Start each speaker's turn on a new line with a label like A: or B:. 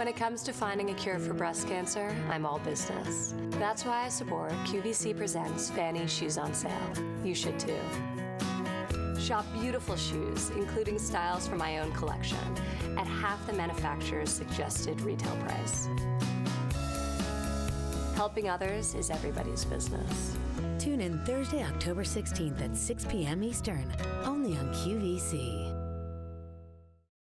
A: When it comes to finding a cure for breast cancer, I'm all business. That's why I support QVC Presents FFANY Shoes on Sale. You should too. Shop beautiful shoes, including styles from my own collection, at half the manufacturer's suggested retail price. Helping others is everybody's business.
B: Tune in Thursday, October 16th at 6 p.m. Eastern, only on QVC.